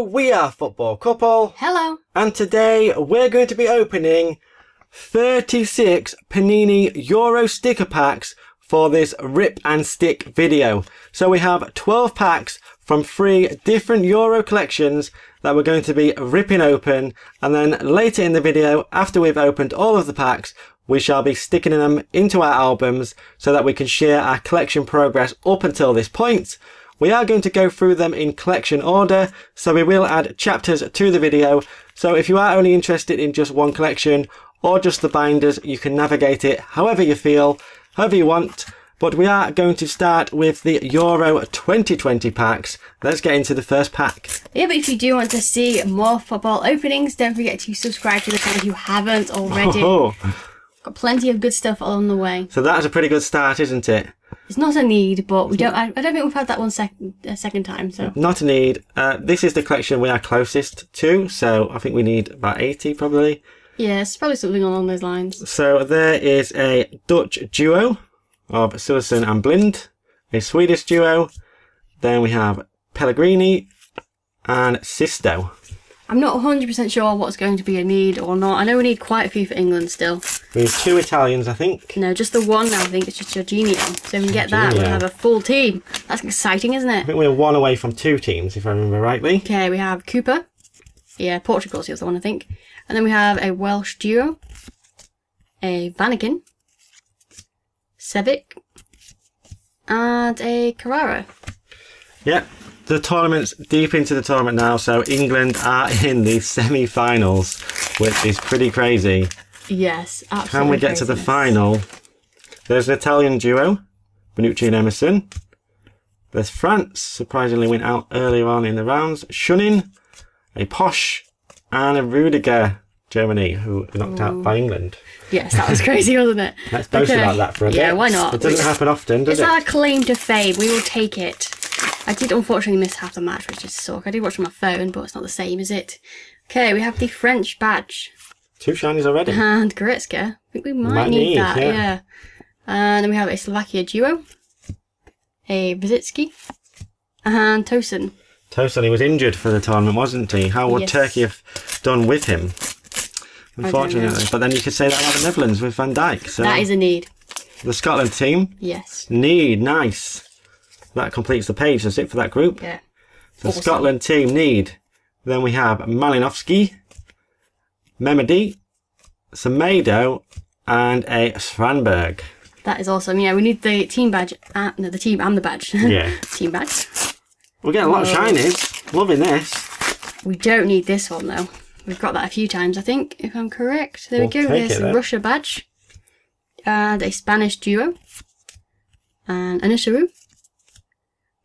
Hello, we are Football Couple, Hello. and today we're going to be opening 36 Panini Euro sticker packs for this rip and stick video. So we have 12 packs from three different Euro collections that we're going to be ripping open, and then later in the video, after we've opened all of the packs, we shall be sticking them into our albums so that we can share our collection progress up until this point. We are going to go through them in collection order, so we will add chapters to the video. So if you are only interested in just one collection or just the binders, you can navigate it however you feel, however you want. But we are going to start with the Euro 2020 packs. Let's get into the first pack. Yeah, but if you do want to see more football openings, don't forget to subscribe to the channel if you haven't already. Oh, Got plenty of good stuff along the way. so that's a pretty good start, isn't it? It's not a need, but we don't. I, I don't think we've had that one second a second time. So Not a need. Uh, this is the collection we are closest to, so I think we need about 80 probably. yeah, it's probably something along those lines. So there is a Dutch duo of Cillessen and Blind, a Swedish duo, then we have Pellegrini and Sisto. I'm not 100% sure what's going to be a need or not. I know we need quite a few for England still. We have two Italians, I think. No, just the one now. I think it's just Jorginho. So if we can get that, we'll Jorginho. have a full team. That's exciting, isn't it? I think we're one away from two teams, if I remember rightly. Okay, we have Cooper. Yeah, Portugal's the other one, I think. And then we have a Welsh duo, a Vanakin, Sevic, and a Carrara. Yeah, the tournament's deep into the tournament now, so England are in the semi-finals, which is pretty crazy. Yes, absolutely. Can we get to the final? There's an Italian duo, Bonucci and Emerson. There's France, surprisingly went out earlier on in the rounds. Shunin, a Posh, and a Rudiger, Germany, who knocked out by England. Yes, that was crazy, wasn't it? Let's boast Okay. about that for a bit. Yeah, why not? It doesn't happen often, does It's it? our claim to fame. We will take it. I did unfortunately miss half the match, which is suck. I did watch on my phone, but it's not the same, is it? Okay, we have the French badge. Two shinies already. And Goretzka. I think we might, Might need, need, that, yeah. yeah. And then we have a Slovakia duo, a Vizitsky, and Tosun. Tosun, he was injured for the tournament, wasn't he? How would Yes. Turkey have done with him? Unfortunately. But then you could say that about the Netherlands with Van Dijk. So That is a need. the Scotland team Yes. need nice. That completes the page. That's it for that group. Yeah. The Awesome. Scotland team need. Then we have Malinowski, Mehmedi, Semedo, and a Svanberg. That is awesome. Yeah, we need the team badge. Uh, no, the team and the badge. Yeah. team badge. We're getting a lot of shinies. Loving this. We don't need this one though. We've got that a few times, I think, if I'm correct. There We'll we go. There's a. Russia badge. And a Spanish duo. And an Anisharu.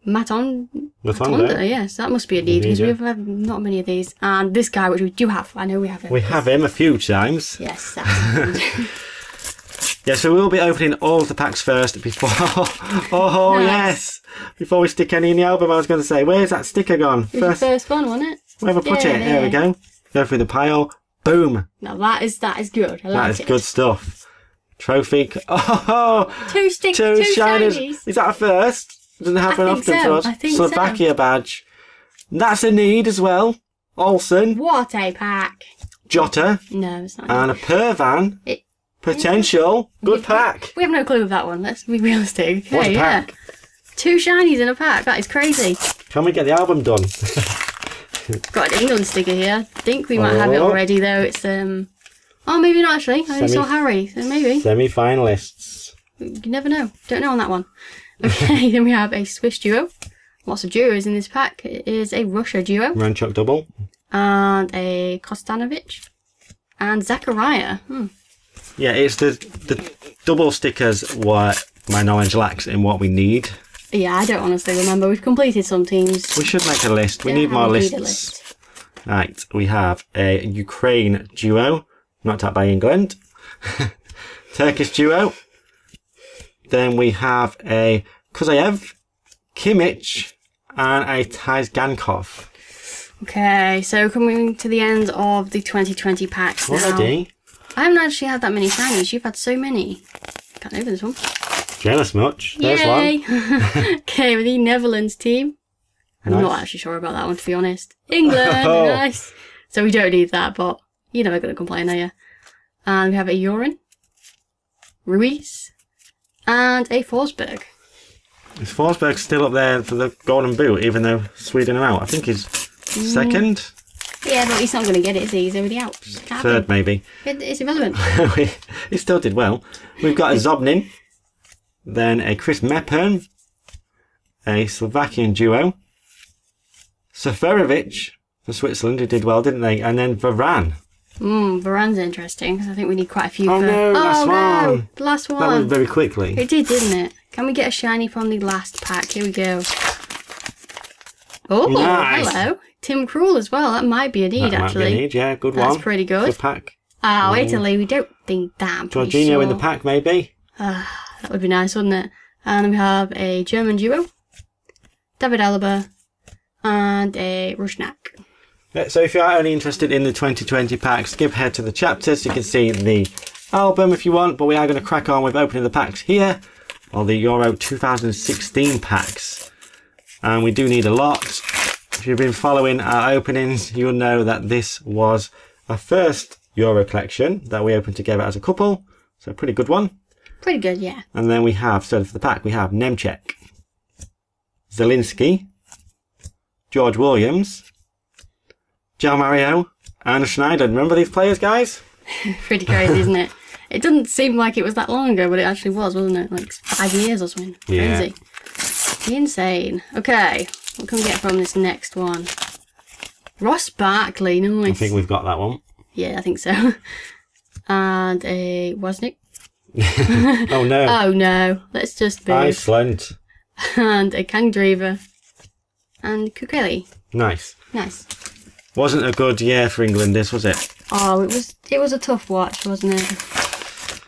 Maton. Matonda, yes, that must be a need because we've had not many of these. And this guy, which we do have, I know we have him. We have him a few times. Yes, that's a need. Yeah, so we'll be opening all of the packs first before. oh, Nice. yes! Before we stick any in the album, I was going to say, where's that sticker gone? It First, first one, wasn't it? wherever put it. There we go. Go through the pile. Boom! Now that is that is good. I That like is it. good stuff. Trophy. Oh, Two stick, two, two, shinies. Is that a first? Doesn't happen often so. for us. I think so. Slovakia badge. That's a need as well. Olsen, What a pack! Jota, No, it's not. and a Pervan. It- Potential. Good pack. We have no clue with that one. Let's be realistic. Okay, What a yeah. pack. Two shinies in a pack. That is crazy. Can we get the album done? Got an England sticker here. I think we might have it Oh. already though. It's um. Oh, maybe not actually. I only Semi- saw Harry, so maybe. Semi finalists. You never know. Don't know on that one. Okay, then we have a Swiss duo. Lots of duos in this pack. It is a Russia duo Ranchuk double. and a Kostanovic and Zakaria. Hmm. Yeah, it's the the double stickers what my knowledge lacks in what we need. Yeah, I don't honestly remember. We've completed some teams. We should make a list. We Yeah, need more we lists. need a list. Right, we have a Ukraine duo, knocked out by England. Turkish duo. Then we have a Kuzayev, Kimmich, and a Gankov. Okay, so coming to the end of the 2020 packs now. Already? I haven't actually had that many shinies. You've had so many. Can't open this one. Jealous much. There's Yay! one. okay, with the Netherlands team. I'm Nice. not actually sure about that one, to be honest. England, Oh. nice. So we don't need that, but you're never going to complain, are you? And we have a Urin, Ruiz, and a Forsberg. Is Forsberg still up there for the golden boot, even though Sweden are out? I think he's mm. second, Yeah, but he's not going to get it, is he? He's over the Alps. Third, be. maybe. It, it's irrelevant. he still did well. We've got a Zobnin, then a Chris Meppen, a Slovakian duo, Seferovic for Switzerland, who did well, didn't they? And then Varane. Hmm, Varane's interesting, because I think we need quite a few Oh for... no, oh last no! one. The last That one. went very quickly. It did, didn't it? Can we get a shiny from the last pack? Here we go. Oh, Nice. hello. Tim Krul as well. That might be a need, That might be a actually. need, yeah, good That's one. That's pretty good. Good pack. Ah, wait Italy, we don't think that. I'm Jorginho sure. in the pack, maybe. That would be nice, wouldn't it? And we have a German duo, David Alaba, and a Rushnak. So if you are only interested in the 2020 packs, skip ahead to the chapters. You can see the album if you want, but we are going to crack on with opening the packs here, or the Euro 2016 packs. And we do need a lot. If you've been following our openings, you'll know that this was our first Euro collection that we opened together as a couple. So pretty good one. Pretty good, yeah. And then we have, so for the pack, we have Nemchek, Zelinski, George Williams, Joe Mario, and Schneider. Remember these players, guys? Pretty crazy, isn't it? It doesn't seem like it was that long ago, but it actually was, wasn't it? Like five years or something. Yeah. Crazy. Insane. Okay, what can we get from this next one? Ross Barkley, nice. I think we've got that one. Yeah, I think so. And a Wozniak. Oh no, Oh no, let's just move. Iceland. And a Kang Driver. And Kukeli. Nice. Nice. Wasn't a good year for England, this was it? Oh, it was it was a tough watch, wasn't it?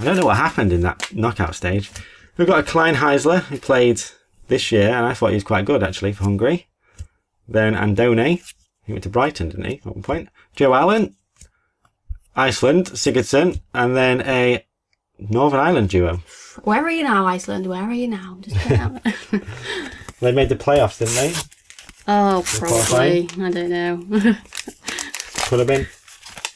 I don't know what happened in that knockout stage. We've got a Kleinheisler who played this year, and I thought he was quite good actually for Hungary. Then Andone, he went to Brighton, didn't he, at one point? Joe Allen, Iceland, Sigurdsson, and then a Northern Ireland duo. Where are you now, Iceland? Where are you now? Just out. They made the playoffs, didn't they? Oh, probably. I don't know. Could have been.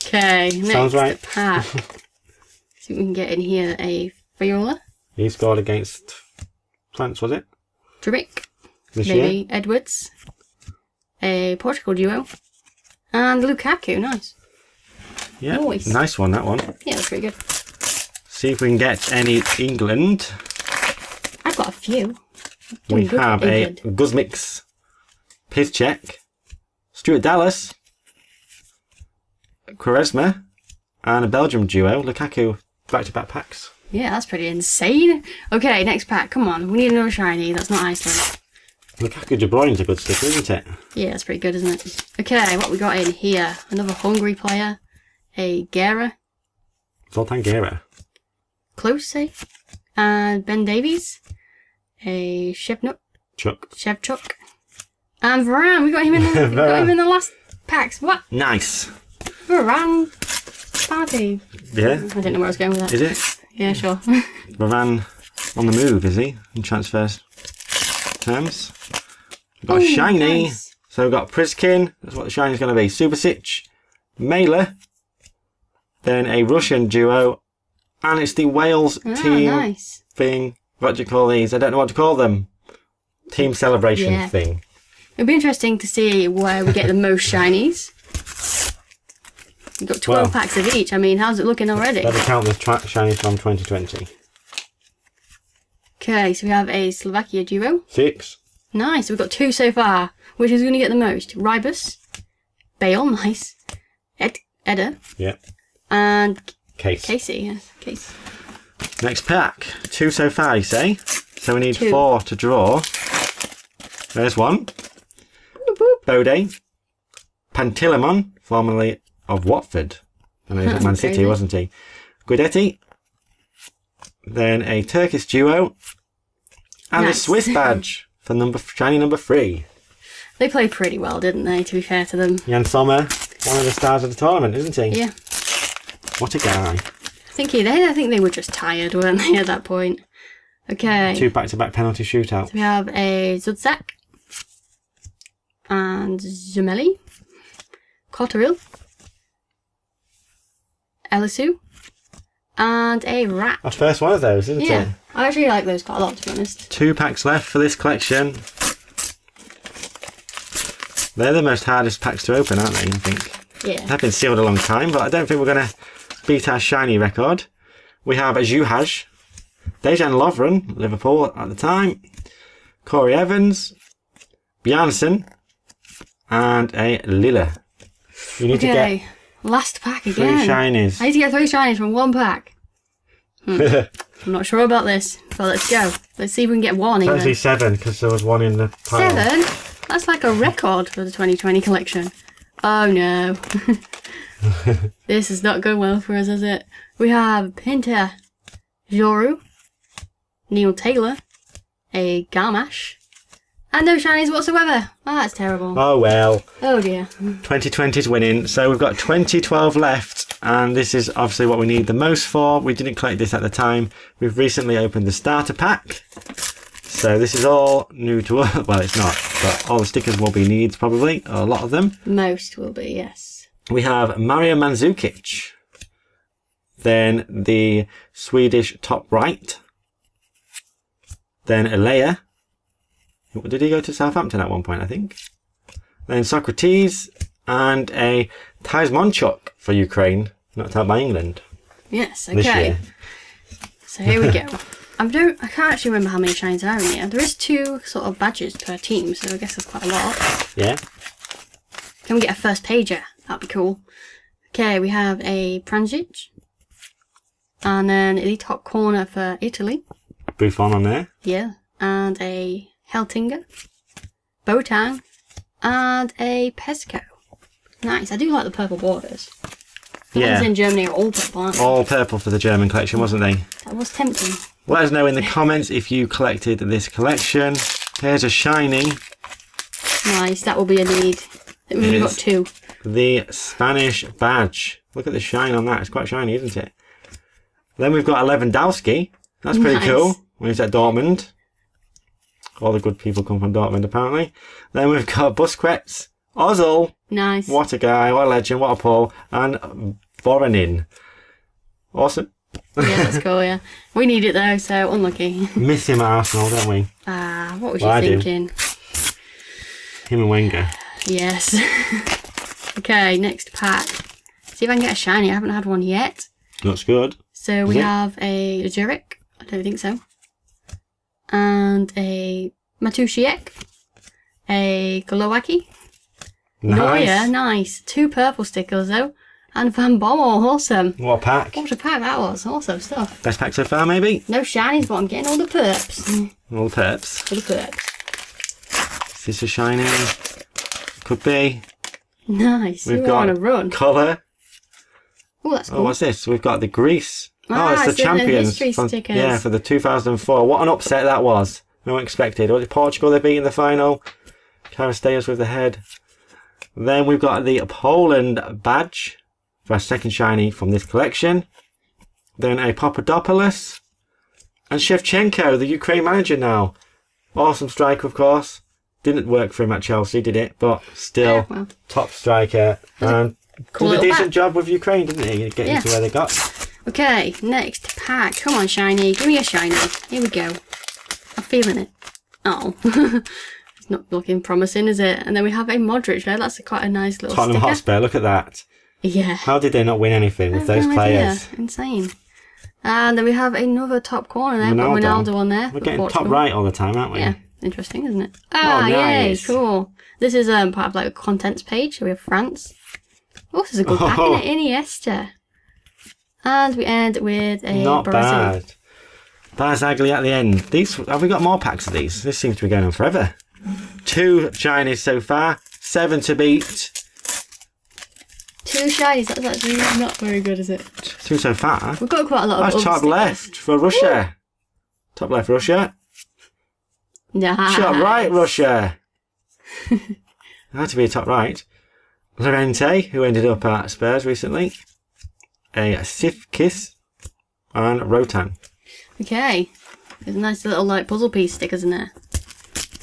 okay, Sounds right. pack. See if we can get in here a Viola, He scored against France, was it? Drimic, This year? maybe Edwards, a Portugal duo, and Lukaku. Nice. Yeah. Nice. Nice one, that one. Yeah, that's pretty good. See if we can get any England. I've got a few. We Doing have a. Guzmix, Piszczek, Stuart Dallas, Quaresma, and a Belgium duo, Lukaku, back-to-back packs. Yeah, that's pretty insane. Okay, next pack. Come on, we need another shiny. That's not Iceland. Lukaku De Bruyne's a good sticker, isn't it? Yeah, that's pretty good, isn't it? Okay, what we got in here? Another hungry player, a Gera, Zoltan Gera. Close, eh? and Ben Davies, a Shevnuk, Chuck. Shevchuk, and Varane. We got him in the, we got him in the last packs. What? Nice. Varane party. Yeah, I didn't know where I was going with that. is it? Yeah, sure. Varane on the move, is he? In transfers terms. We've got a shiny. nice. So we've got Priskin. That's what the shiny's going to be. Subasic. Mailer. Then a Russian duo. And it's the Wales Ah, team nice. thing. What do you call these? I don't know what to call them. Team celebration Yeah. thing. It'd be interesting to see where we get the most shinies. We've got 12 Wow. packs of each. I mean, how's it looking already? That'll count the shinies from 2020. Okay, so we have a Slovakia duo. Six. Nice, we've got two so far. Which is going to get the most? Ribus, Bale, nice. Ed, Edda, Yeah. and Case. Casey. Yes, Case. Next pack. Two so far, you say? So we need Two. four to draw. There's one. Bode. Pantilimon, formerly of Watford. He was at Man City, Crazy. wasn't he? Guidetti. Then a Turkish duo. And Nice. a Swiss badge for number shiny number three. They played pretty well, didn't they, to be fair to them? Yann Sommer, one of the stars of the tournament, isn't he? Yeah. What a guy. I think, he, they, I think they were just tired, weren't they, at that point? Okay. Two back-to-back penalty shootout. We have a Zudzak, and Zumeli, Cotterill, Elisu, and a rat. Our first one of those, isn't Yeah, it? I actually like those quite a lot to be honest. Two packs left for this collection. They're the most hardest packs to open, aren't they? I think. Yeah. They've been sealed a long time, but I don't think we're going to beat our shiny record. We have a Juhaj, Dejan Lovren, Liverpool at the time, Corry Evans, Bjarnson, and a Lilla. You need to get Okay, last pack again. three again. shinies. I need to get three shinies from one pack. Hmm. I'm not sure about this, but let's go. Let's see if we can get one Actually, even. seven because there was one in the pile. Seven? That's like a record for the 2020 collection. Oh no. this is not going well for us, is it? We have Pinter, Joru, Neil Taylor, a Gamash, and no shinies whatsoever. Oh, that's terrible. Oh well. Oh dear. 2020's winning. So we've got 2012 left, and this is obviously what we need the most for. We didn't collect this at the time. We've recently opened the starter pack. So this is all new to us. Well, it's not, but all the stickers will be needs probably, a lot of them. Most will be, yes. We have Mario Mandzukic. Then the Swedish top right. Then Alea. Did he go to Southampton at one point, I think? Then Socrates and a Taz Monchuk for Ukraine, knocked out by England Yes, okay. So here we go. I don't. I can't actually remember how many shines there are in here. There is two sort of badges per team, so I guess that's quite a lot. Yeah. Can we get a first pager? That'd be cool. Okay, we have a Pranjic. And then the top corner for Italy. Buffon on there. Yeah. And a Heltinger. Boateng. And a Pesco. Nice. I do like the purple borders. The ones in Germany are all purple, aren't they? All purple for the German collection, wasn't they? That was tempting. Let us know in the comments if you collected this collection. Here's a shiny. Nice. That will be a need. We've only got two. the Spanish badge. Look at the shine on that. It's quite shiny, isn't it? Then we've got a Lewandowski. That's pretty Nice. cool. When he's at Dortmund. All the good people come from Dortmund, apparently. Then we've got Busquets, Ozil. Nice. What a guy, what a legend, what a pull. And Voronin. Awesome. Yeah, that's cool, yeah. We need it though, so unlucky. Miss him at Arsenal, don't we? Ah, what was Well, I you thinking? Him and Wenger. Yes. okay, next pack. See if I can get a shiny. I haven't had one yet. Looks good. So we it? have a Zurich. I don't think so. And a Matushiek. A Golowaki. Nice. Neuer, nice. Two purple stickers though. And Van Bommel, awesome. What a pack. What a pack that was. Awesome stuff. Best pack so far, maybe? No shinies, but I'm getting all the perps. All the perps. All the perps. Is this a shiny? Could be. Nice. We've got on a run. Colour. Oh, that's cool. Oh, what's this? We've got the Greece. Ah, oh, it's the the champions. history from- yeah, for the 2004. What an upset that was. No one expected. Was it Portugal they beat in the final? Charisteas with the head. Then we've got the Poland badge for our second shiny from this collection. Then a Papadopoulos. And Shevchenko, the Ukraine manager now. Awesome striker, of course. Didn't work for him at Chelsea, did it? But still, Yeah, well. top striker. And cool did a decent pack. job with Ukraine, didn't he? Getting Yeah. to where they got. Okay, next pack. Come on, shiny. Give me a shiny. Here we go. I'm feeling it. Oh. it's not looking promising, is it? And then we have a Modric there. That's a quite a nice little Tottenham sticker. Hotspur, look at that. Yeah. How did they not win anything with those no players? idea. Insane. And then we have another top corner there. Ronaldo. Ronaldo on there. We're getting top right all the time, aren't we? Yeah. Interesting, isn't it? Ah, yay. nice. Cool. This is um, part of like a contents page. So we have France. Oh, this is a good pack, Oh. isn't it? Iniesta. And we end with a Not Brazil. bad. Barzagli at the end. These have we got more packs of these? This seems to be going on forever. Two shinies so far. Seven to beat. Two shinies. That's actually not very good, is it? Two so far. We've got quite a lot of That's other top stickers. left for Russia. Top left Russia. Nice. Top right Russia. had to be a top right. Llorente, who ended up at Spurs recently. A Sif Kiss. And Rotan. Okay. There's a nice little like puzzle piece stickers in there.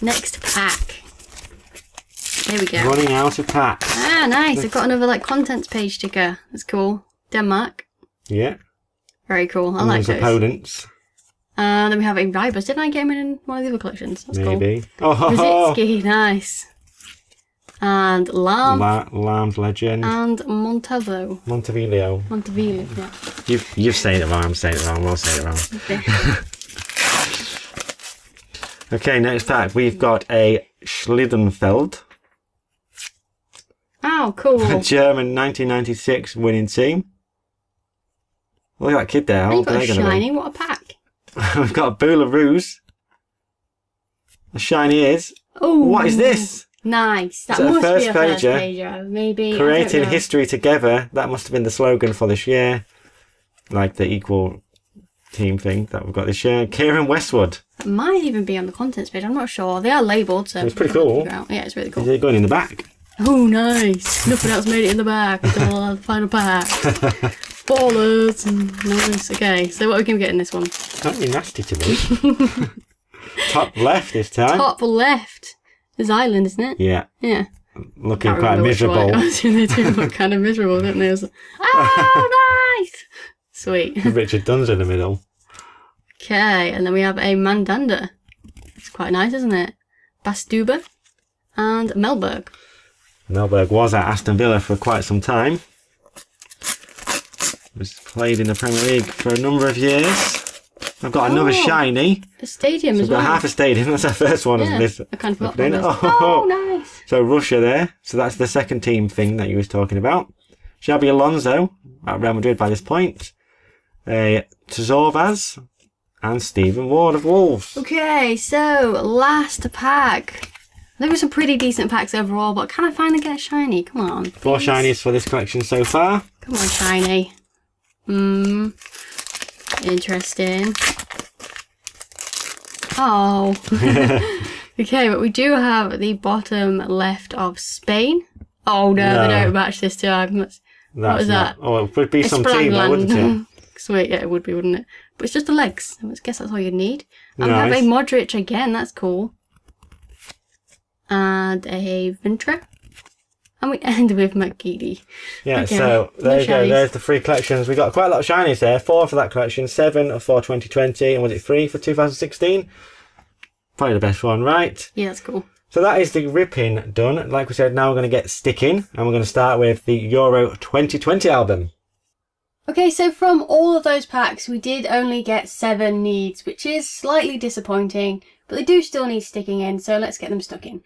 Next pack. There we go. Running out of packs. Ah, nice. I've got another like contents page sticker. That's cool. Denmark. Yeah. Very cool. I And like those opponents. And then we have Invibus. Didn't I get him in one of the other collections? That's Maybe. Oh. Rosický. Nice. And Lam. La- Lamb's legend. and Montalvo. Montevideo. Montevideo, yeah. You've you've said it wrong. I'm saying it wrong. We'll say it wrong. Okay. Okay, next pack we've got a Schlittenfeld, Oh, cool. A German 1996 winning team. Look at that kid there. How And old you've are got they a going to shiny. What a pack. we've got a Boularus. A shiny is. Oh, What is this? Nice. That a must first be a first pager? pager. Maybe. Creating history together. That must have been the slogan for this year. Like the equal team thing that we've got this year. Keiren Westwood. Might even be on the contents page. I'm not sure. They are labelled, so It's pretty we'll have to cool. Yeah, it's really cool. It going in the back? Oh, nice. Nothing else made it in the back until the final pack. Ballers. Nice. Okay, so what are we going to get in this one? Don't be nasty to me. Top left this time. Top left. This island, isn't it? Yeah, Yeah. looking quite remember which one miserable. they do look kind of miserable, don't they? Was- oh, nice. Sweet. Richard Dunne's in the middle. Okay, and then we have a Mandanda. It's quite nice, isn't it? Bastuba and Mellberg. Mellberg was at Aston Villa for quite some time. Was played in the Premier League for a number of years. I've got another Oh. shiny. The stadium So as we've got well. half a stadium. That's our first one yeah, of this. I kind of forgot opening. about this. Oh. Oh, nice. So Russia there. So that's the second team thing that you was talking about. Xabi Alonso at Real Madrid by this point. Uh, Tzorvas and Stephen Ward of Wolves. Okay, so last pack. There were some pretty decent packs overall, but can I finally get a shiny? Come on. Four shinies for this collection so far. Come on, shiny. Hmm. Interesting. Oh. okay, but we do have the bottom left of Spain. Oh no, No. they don't match this time. That's That's was not- that? Oh, it would be some team, though, wouldn't it? Sweet, yeah, it would be, wouldn't it? But it's just the legs. I guess that's all you need. And we have Nice. a Modric again, that's cool. And a Vintra. And we end with McGeady. Yeah, Okay, so there no you go. There's the three collections. We got quite a lot of shinies there. Four for that collection, seven for 2020, and was it three for 2016? Probably the best one, right? Yeah, that's cool. So that is the ripping done. Like we said, now we're going to get sticking, and we're going to start with the Euro 2020 album. Okay, so from all of those packs, we did only get seven needs, which is slightly disappointing, but they do still need sticking in, so let's get them stuck in.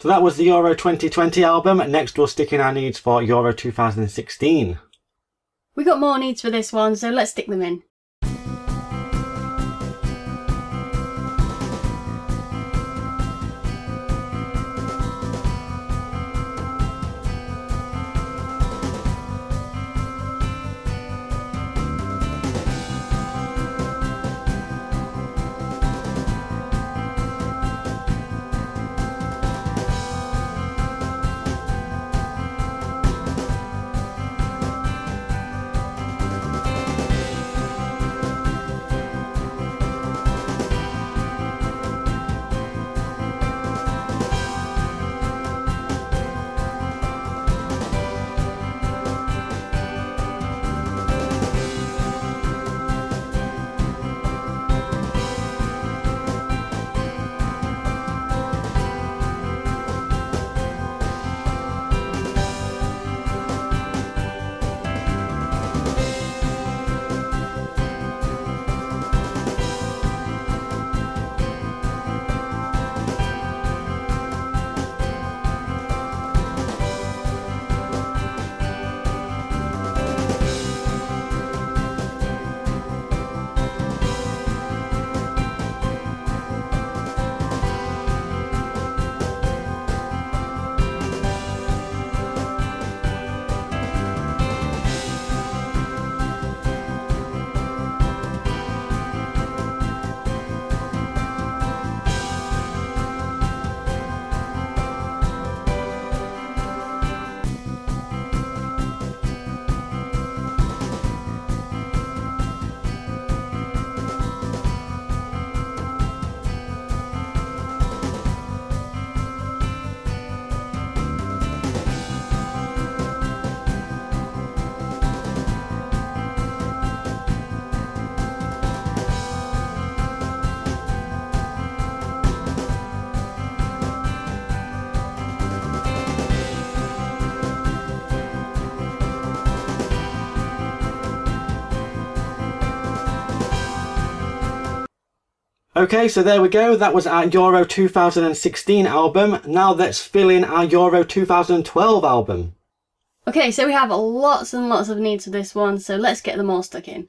So that was the Euro 2020 album. Next, we'll stick in our needs for Euro 2016. We got more needs for this one, so let's stick them in. Okay, so there we go. That was our Euro 2016 album. Now let's fill in our Euro 2012 album. Okay, so we have lots and lots of needs for this one, so let's get them all stuck in.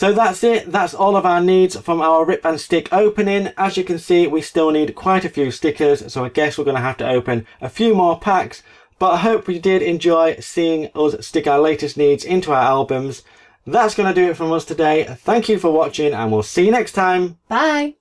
So that's it, that's all of our needs from our Rip and Stick opening. As you can see, we still need quite a few stickers, so I guess we're going to have to open a few more packs. But I hope you did enjoy seeing us stick our latest needs into our albums. That's going to do it from us today. Thank you for watching and we'll see you next time. Bye!